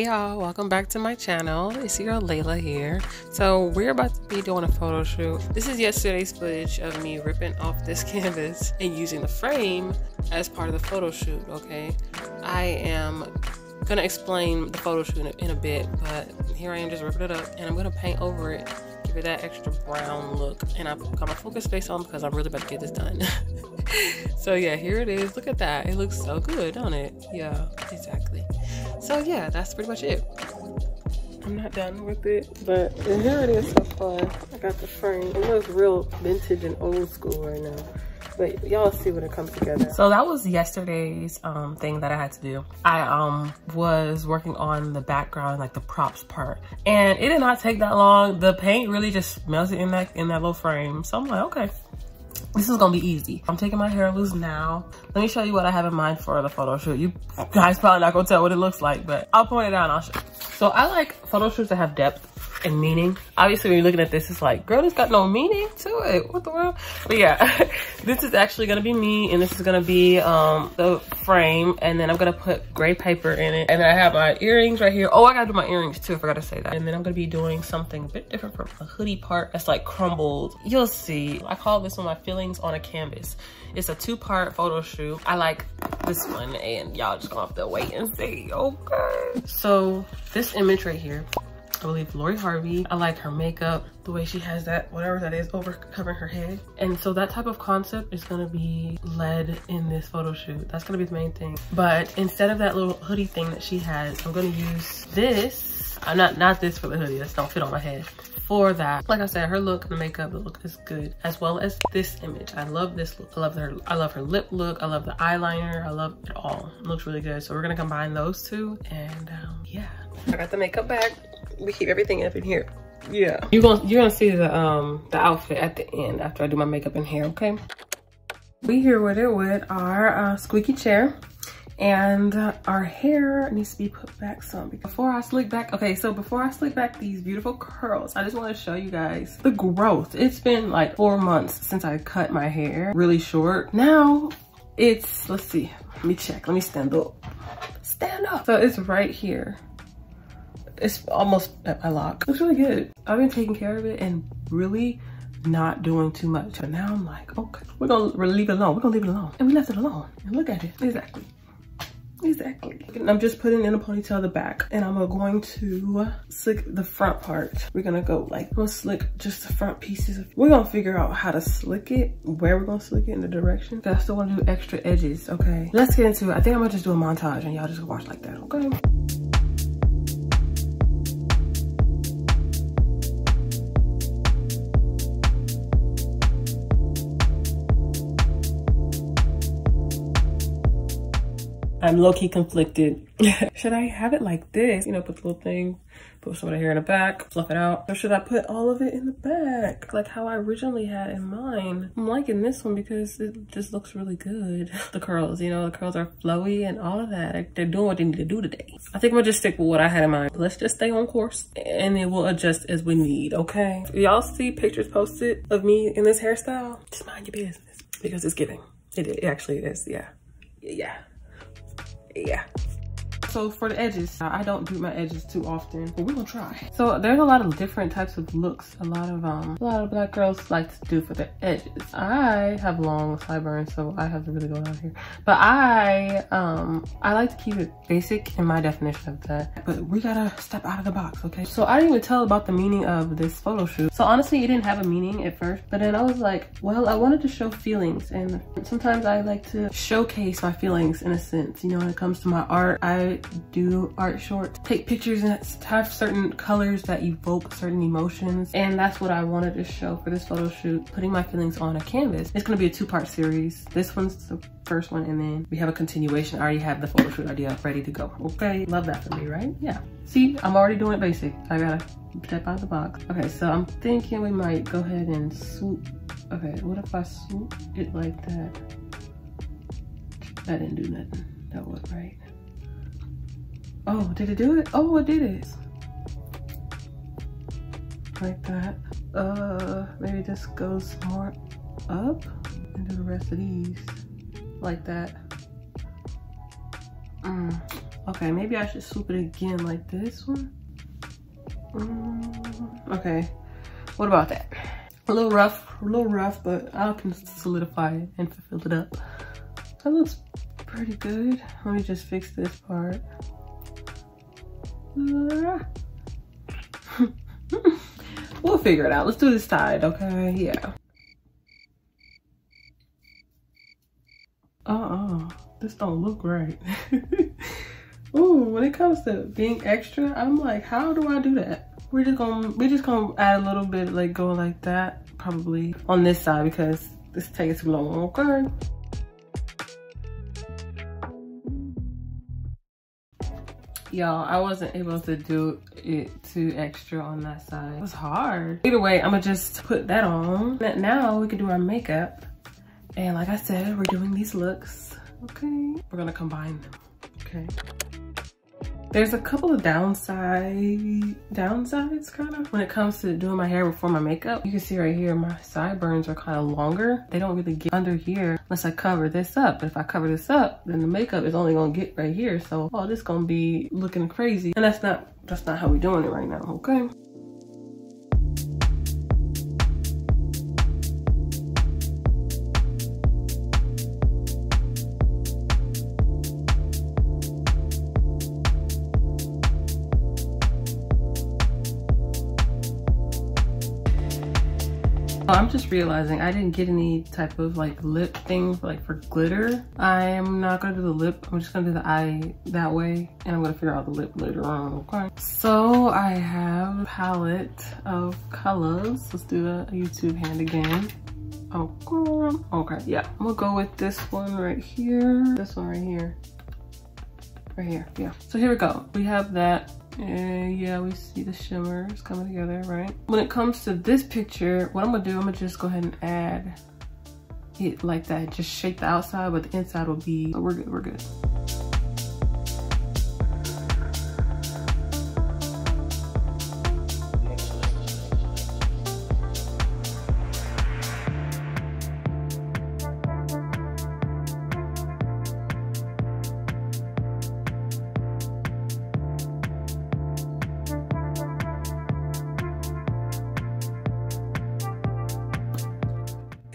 Hey y'all, welcome back to my channel. It's your Laila here. So we're about to be doing a photo shoot. This is yesterday's footage of me ripping off this canvas and using the frame as part of the photo shoot, okay? I am gonna explain the photo shoot in a, in a bit, but here I am just ripping it up and I'm gonna paint over it, give it that extra brown look. And I've got my focus face on because I'm really about to get this done. so yeah, here it is. Look at that. It looks so good, don't it? Yeah, exactly. So yeah, that's pretty much it. I'm not done with it, but here it is so far. I got the frame. It looks real vintage and old school right now. But y'all see when it comes together. So that was yesterday's um, thing that I had to do. I um, was working on the background, like the props part. And it did not take that long. The paint really just melted in that in that little frame. So I'm like, okay, this is gonna be easy. I'm taking my hair loose now. Let me show you what I have in mind for the photo shoot. You guys probably not gonna tell what it looks like, but I'll point it out I'll show. So I like photo shoots that have depth and meaning. Obviously, when you're looking at this, it's like, girl, this got no meaning to it. What the world? But yeah, this is actually gonna be me, and this is gonna be um, the frame, and then I'm gonna put gray paper in it. And then I have my earrings right here. Oh, I gotta do my earrings too, I forgot to say that. And then I'm gonna be doing something a bit different from the hoodie part that's like crumbled. You'll see. I call this one my feelings on a canvas. It's a two-part photo shoot. I like this one, and y'all just gonna have to wait and see, okay? So this image right here, I believe Lori Harvey. I like her makeup, the way she has that, whatever that is, over covering her head. And so that type of concept is gonna be led in this photo shoot. That's gonna be the main thing. But instead of that little hoodie thing that she has, I'm gonna use this. I'm not, not this for the hoodie, that's don't fit on my head for that. Like I said, her look, the makeup, the look is good, as well as this image. I love this look. I love her, I love her lip look. I love the eyeliner. I love it all. It looks really good. So we're gonna combine those two and um, yeah. I got the makeup bag we keep everything up in here. Yeah. You're gonna you're gonna see the um the outfit at the end after I do my makeup and hair, okay? We here with it with our uh, squeaky chair and our hair needs to be put back some before I slick back okay so before I slick back these beautiful curls I just want to show you guys the growth it's been like four months since I cut my hair really short now it's let's see let me check let me stand up stand up so it's right here it's almost at my lock. Looks really good. I've been taking care of it and really not doing too much. But now I'm like, okay, we're gonna leave it alone. We're gonna leave it alone. And we left it alone. And look at it. Exactly. Exactly. And I'm just putting in a ponytail the back and I'm going to slick the front part. We're gonna go like, we'll slick just the front pieces. We're gonna figure out how to slick it, where we're gonna slick it in the direction. I still wanna do extra edges, okay? Let's get into it. I think I'm gonna just do a montage and y'all just watch like that, okay? I'm low-key conflicted. should I have it like this? You know, put the little thing, put some of the hair in the back, fluff it out. Or should I put all of it in the back? Like how I originally had in mind. I'm liking this one because it just looks really good. The curls, you know, the curls are flowy and all of that. They're doing what they need to do today. I think we'll just stick with what I had in mind. Let's just stay on course and it will adjust as we need, okay? Y'all see pictures posted of me in this hairstyle? Just mind your business because it's giving. It, it actually is, yeah. Yeah yeah so for the edges i don't do my edges too often but we're gonna try. So there's a lot of different types of looks a lot of um a lot of black girls like to do for the edges. I have long sideburns so i have to really go down here. But i um i like to keep it basic in my definition of that. But we gotta step out of the box okay? So i didn't even tell about the meaning of this photo shoot. So honestly it didn't have a meaning at first but then i was like well i wanted to show feelings and sometimes i like to showcase my feelings in a sense you know when it comes to my art. I do art shorts, take pictures and have certain colors that evoke certain emotions. And that's what I wanted to show for this photo shoot, putting my feelings on a canvas. It's gonna be a two part series. This one's the first one and then we have a continuation. I already have the photo shoot idea ready to go. Okay, love that for me, right? Yeah. See, I'm already doing it basic. I gotta step out of the box. Okay, so I'm thinking we might go ahead and swoop. Okay, what if I swoop it like that? That didn't do nothing. That was right. Oh, did it do it? Oh, it did it. Like that. Uh, maybe this goes more up and do the rest of these like that. Mm. Okay, maybe I should swoop it again like this one. Mm, okay, what about that? A little rough, a little rough, but I can solidify it and fill it up. That looks pretty good. Let me just fix this part. Uh, we'll figure it out. Let's do this side, okay? Yeah. Uh-uh. This don't look right. Ooh, when it comes to being extra, I'm like, how do I do that? We're just gonna we're just gonna add a little bit like go like that, probably on this side because this takes too long, okay? Y'all, I wasn't able to do it too extra on that side. It was hard. Either way, I'm gonna just put that on. Now we can do our makeup. And like I said, we're doing these looks, okay? We're gonna combine them, okay? There's a couple of downside, downsides kind of when it comes to doing my hair before my makeup. You can see right here, my sideburns are kind of longer. They don't really get under here unless I cover this up. But if I cover this up, then the makeup is only gonna get right here. So all oh, this gonna be looking crazy. And that's not, that's not how we're doing it right now, okay? Oh, I'm just realizing I didn't get any type of like lip thing like for glitter. I'm not gonna do the lip. I'm just gonna do the eye that way and I'm gonna figure out the lip later on, okay? So I have a palette of colors. Let's do a YouTube hand again. Oh, okay, yeah. I'm gonna go with this one right here. This one right here. Right here, yeah. So here we go. We have that and yeah, we see the shimmers coming together, right? When it comes to this picture, what I'm gonna do, I'm gonna just go ahead and add it like that. Just shake the outside, but the inside will be, we're good, we're good.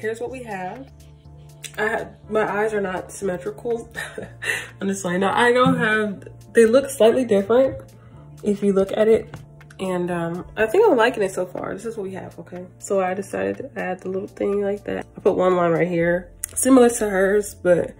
Here's what we have. I had, my eyes are not symmetrical on this line. Now I don't have, they look slightly different if you look at it. And um, I think I'm liking it so far. This is what we have, okay? So I decided to add the little thing like that. I put one line right here, similar to hers, but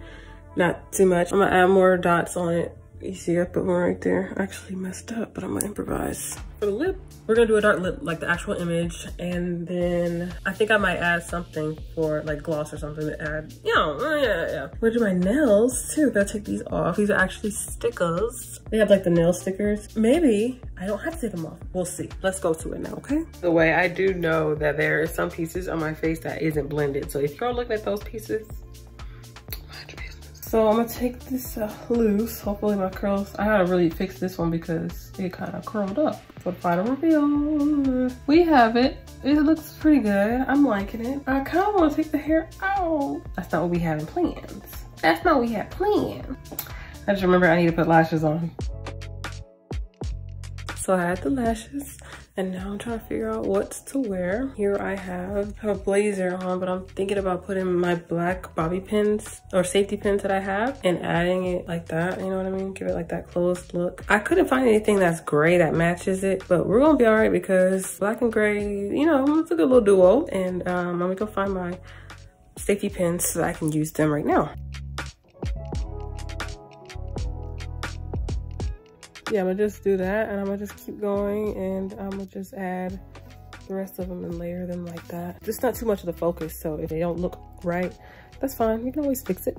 not too much. I'm gonna add more dots on it you see I put one right there. I actually messed up, but I'm gonna improvise. For the lip, we're gonna do a dark lip, like the actual image. And then I think I might add something for like gloss or something to add. Know, uh, yeah, yeah. We're do my nails too. Gotta take these off. These are actually stickers. They have like the nail stickers. Maybe I don't have to take them off. We'll see. Let's go to it now, okay? The way I do know that there are some pieces on my face that isn't blended. So if you're looking at those pieces, so I'm gonna take this uh, loose. Hopefully my curls, I gotta really fix this one because it kind of curled up for the final reveal. We have it. It looks pretty good. I'm liking it. I kind of want to take the hair out. That's not what we had in plans. That's not what we had planned. I just remember I need to put lashes on. So I had the lashes. And now I'm trying to figure out what to wear. Here I have a blazer on, but I'm thinking about putting my black bobby pins or safety pins that I have and adding it like that. You know what I mean? Give it like that closed look. I couldn't find anything that's gray that matches it, but we're gonna be all right because black and gray, you know, it's a good little duo. And um, I'm gonna go find my safety pins so I can use them right now. Yeah, I'm gonna just do that and I'm gonna just keep going and I'm gonna just add the rest of them and layer them like that. Just not too much of the focus. So if they don't look right, that's fine. You can always fix it.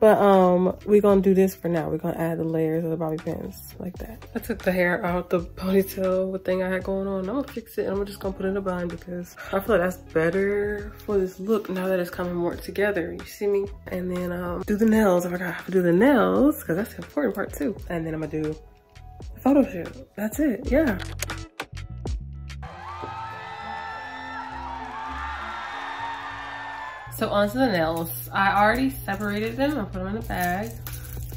But um, we're gonna do this for now. We're gonna add the layers of the bobby pins like that. I took the hair out the ponytail thing I had going on. I'm gonna fix it and I'm just gonna put it in a bun because I feel like that's better for this look now that it's coming more together. You see me? And then um, do the nails. I forgot to do the nails because that's the important part too. And then I'm gonna do photo shoot. That's it, yeah. So onto the nails. I already separated them. I put them in a bag.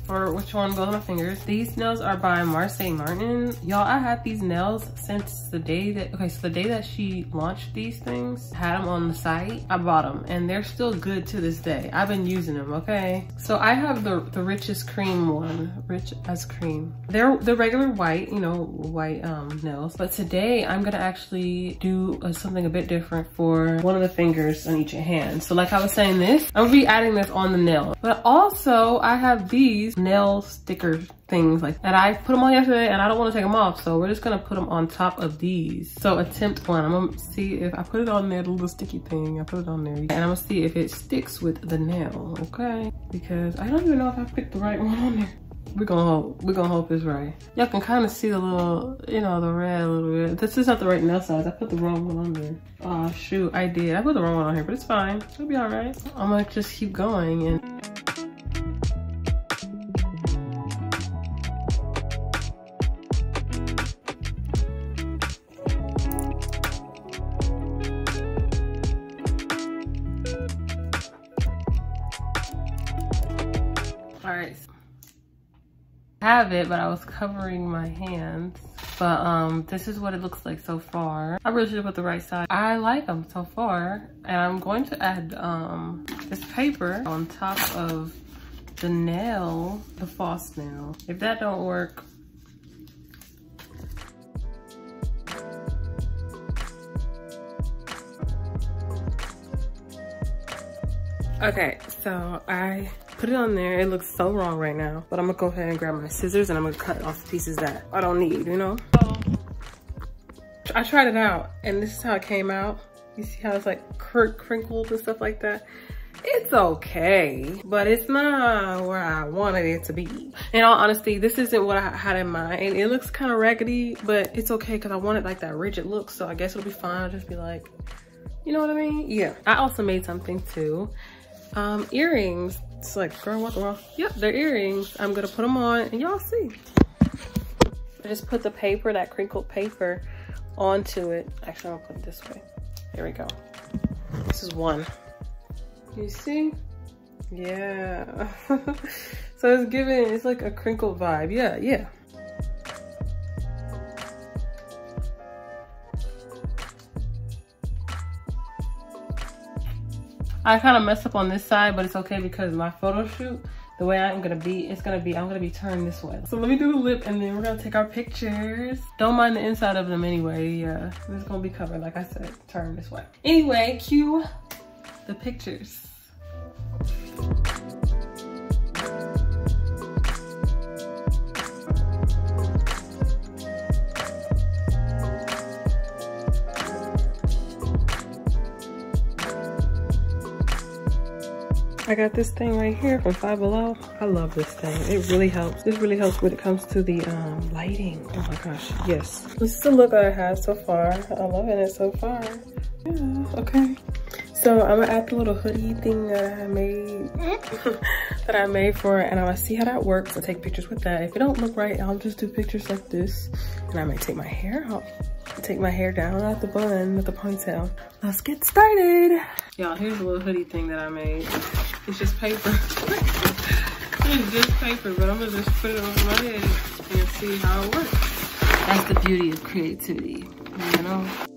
For which one goes my fingers. These nails are by Marse Martin. Y'all, I had these nails since the day that, okay, so the day that she launched these things, had them on the site, I bought them and they're still good to this day. I've been using them, okay? So I have the, the richest cream one, rich as cream. They're the regular white, you know, white um, nails. But today I'm gonna actually do uh, something a bit different for one of the fingers on each hand. So like I was saying this, I'm gonna be adding this on the nail. But also I have these nail sticker things like that I put them on yesterday and I don't want to take them off. So we're just gonna put them on top of these. So attempt one, I'm gonna see if I put it on there, the little sticky thing, I put it on there. And I'm gonna see if it sticks with the nail, okay? Because I don't even know if I picked the right one on there. We're gonna hope, we're gonna hope it's right. Y'all can kind of see the little, you know, the red a little bit. This is not the right nail size. I put the wrong one on there. Oh shoot, I did. I put the wrong one on here, but it's fine. It'll be all right. I'm gonna just keep going and have it, but I was covering my hands. But um, this is what it looks like so far. I really should have put the right side. I like them so far. And I'm going to add um, this paper on top of the nail, the false nail. If that don't work, Okay, so I put it on there. It looks so wrong right now, but I'm gonna go ahead and grab my scissors and I'm gonna cut off the pieces that I don't need, you know? I tried it out and this is how it came out. You see how it's like cr crinkled and stuff like that? It's okay, but it's not where I wanted it to be. In all honesty, this isn't what I had in mind. And it looks kind of raggedy, but it's okay because I wanted like that rigid look. So I guess it'll be fine. I'll just be like, you know what I mean? Yeah. I also made something too um, earrings. It's like, girl, the world? Yep, they're earrings. I'm gonna put them on and y'all see. I just put the paper, that crinkled paper onto it. Actually, I'm gonna put it this way. Here we go. This is one. You see? Yeah. so it's giving, it's like a crinkled vibe. Yeah, yeah. I kind of messed up on this side, but it's okay because my photo shoot, the way I'm gonna be, it's gonna be, I'm gonna be turned this way. So let me do the lip and then we're gonna take our pictures. Don't mind the inside of them anyway. Yeah, it's gonna be covered, like I said, turn this way. Anyway, cue the pictures. I got this thing right here from Five Below. I love this thing. It really helps. This really helps when it comes to the um, lighting. Oh my gosh, yes. This is the look I have so far. I'm loving it so far. Yeah, okay. So I'm gonna add the little hoodie thing that I made, that I made for it, and I'm gonna see how that works and take pictures with that. If it don't look right, I'll just do pictures like this, and I may take my hair out, take my hair down out the bun with the ponytail. Let's get started. Y'all, here's a little hoodie thing that I made. It's just paper. it's just paper, but I'm gonna just put it over my head and see how it works. That's the beauty of creativity, you know?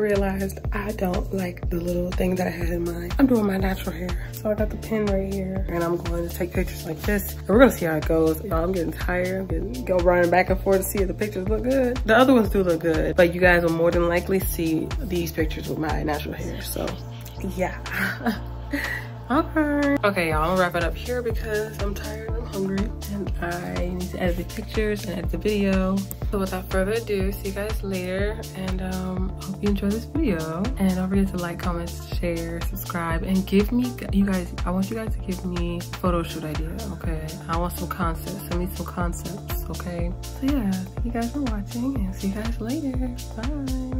Realized I don't like the little thing that I had in mind. I'm doing my natural hair. So I got the pen right here and I'm going to take pictures like this. And we're gonna see how it goes. I'm getting tired. I'm getting, go running back and forth to see if the pictures look good. The other ones do look good, but you guys will more than likely see these pictures with my natural hair. So yeah. okay. Okay, y'all, I'm gonna wrap it up here because I'm tired and I'm hungry and I edit the pictures and edit the video. So without further ado, see you guys later and um, hope you enjoy this video. And don't forget to like, comment, share, subscribe, and give me, you guys, I want you guys to give me photo shoot idea, okay? I want some concepts, send me some concepts, okay? So yeah, thank you guys for watching and see you guys later. Bye.